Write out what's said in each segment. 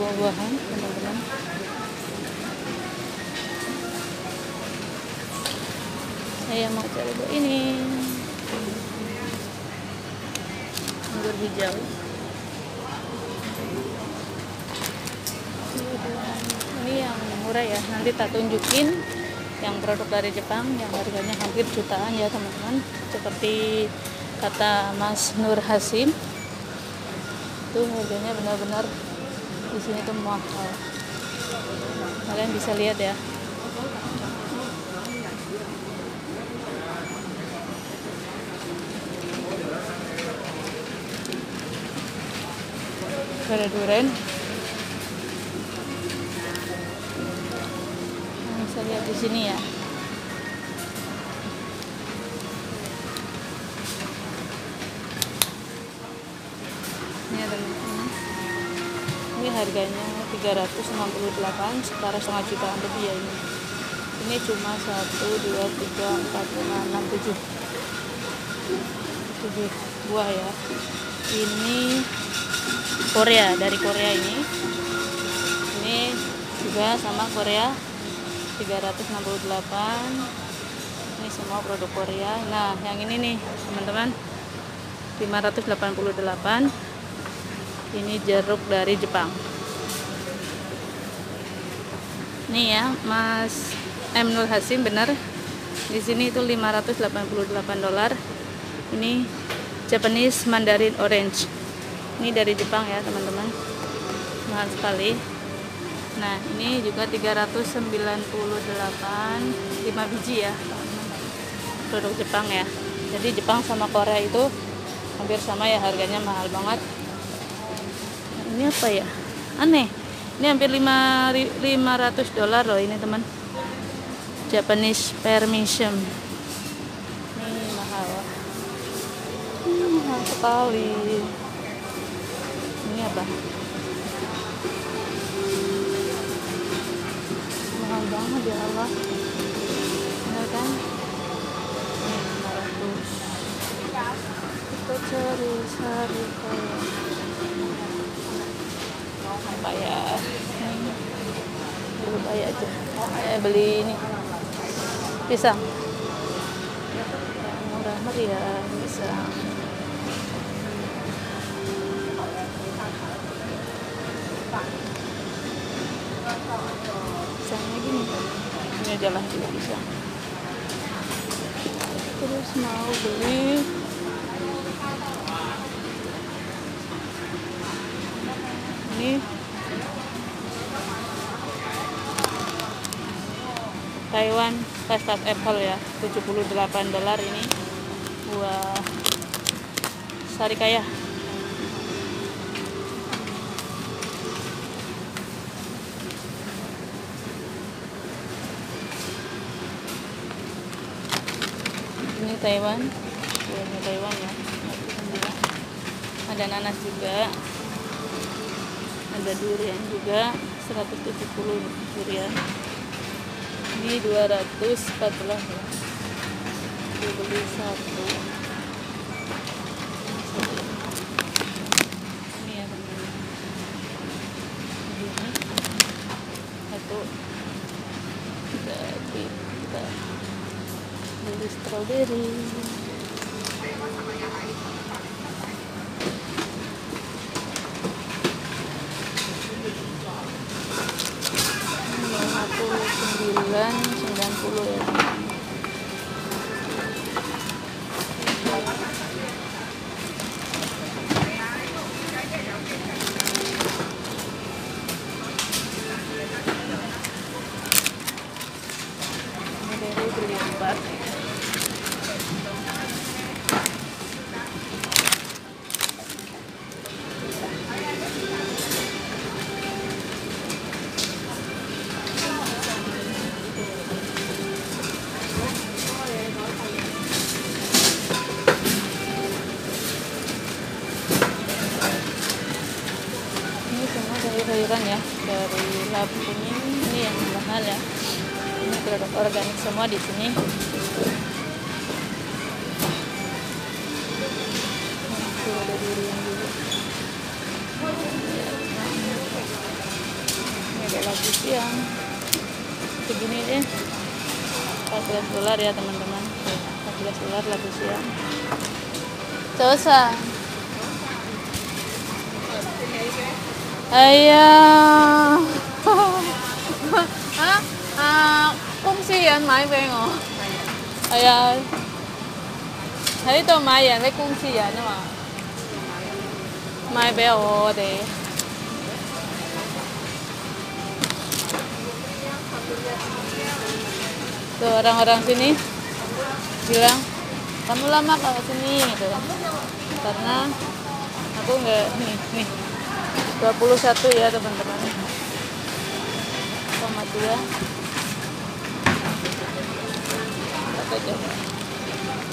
buah-buahan teman-teman. Saya mau cari buah ini. Anggur hijau ini yang murah ya. Nanti tak tunjukin yang produk dari Jepang yang harganya hampir jutaan ya teman-teman. Seperti kata Mas Nur Hasim itu harganya benar-benar di sini tuh mahal. Kalian bisa lihat ya. Ada durian di sini ya. Ini ada teman-teman ini harganya 368 setara setengah jutaan lebih ya ini. Ini cuma 1 2 3 4 5 6 7 7 buah ya. Ini Korea dari Korea ini. Ini juga sama Korea 368 ini semua produk Korea. Nah yang ini nih teman-teman. 588 ini jeruk dari Jepang. Nih ya Mas M. Nur Hasim benar. Di sini itu 588 dolar. Ini Japanese Mandarin Orange. Ini dari Jepang ya teman-teman. Mahal sekali nah ini juga 398 5 biji ya. Produk Jepang ya. Jadi Jepang sama Korea itu hampir sama ya harganya mahal banget. Ini apa ya? Aneh. Ini hampir 5, 500 dolar loh ini teman. Japanese permission. Ini mahal. Ini mahal sekali. Ini apa ya Allah. Benar kan? Ini 500 kita cari cari apa ya ini dulu bayar aja eh beli ini. Pisang murah meriah pisang pisangnya gini ini aja lah juga pisang terus mau beli? Ini. Taiwan custard apple ya. 78 dolar ini buah sarikaya Taiwan. Buahnya Taiwan ya. Ada nanas juga. Ada durian juga. 170 durian. Ini 214 ya. Beli satu ini ya teman-teman ini satu jadi kita beli strawberry sembilan sembilan puluh ya ini yang mahal ya. Ini produk organik semua di sini. Ada durian juga. Ini ada labu siang. Segini deh. 14 dolar ya teman-teman. 14 dolar labu siang. Dosa. Ayah. Hả? À, công ty人买俾我。系啊，喺度买人啲公司人啊嘛，买俾我哋。Tuh orang-orang sini bilang kamu lama ke sini gitu karena aku nggak nih nih 21 ya teman-teman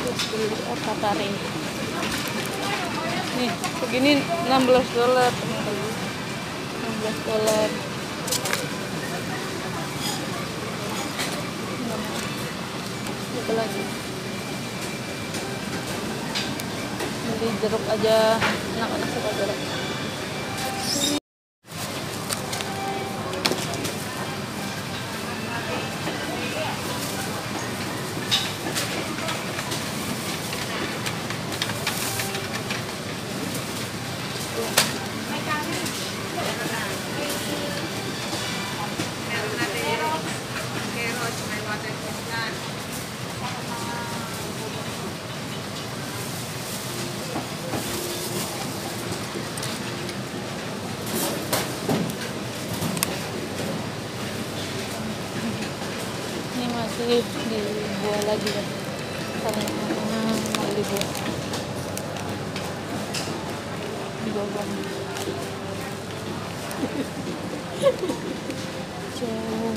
terus beli taring nih begini 16 dolar teman-teman. 16 dolar. Apa lagi? Beli jeruk aja. Anak-anak suka jeruk ini masih dibuat lagi ya karena mau dibuat digogong jauh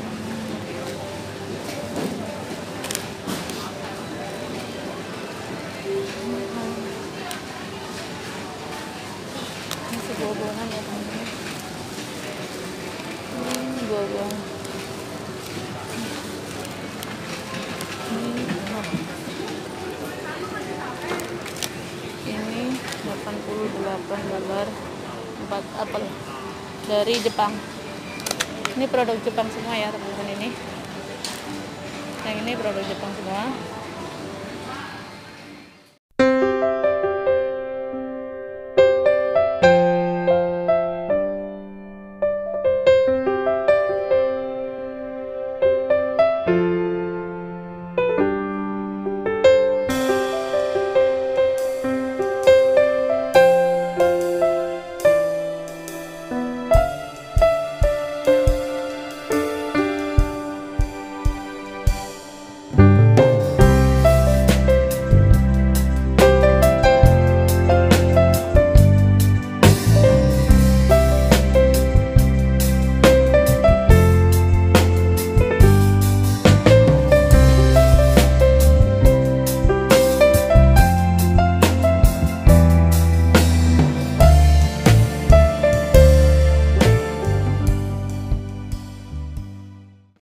masih bobonan ya teman-teman hmm, bobong ini oh. ini 88 dolar 4 apel dari Jepang. Ini produk Jepang semua ya teman-teman ini. Yang ini produk Jepang semua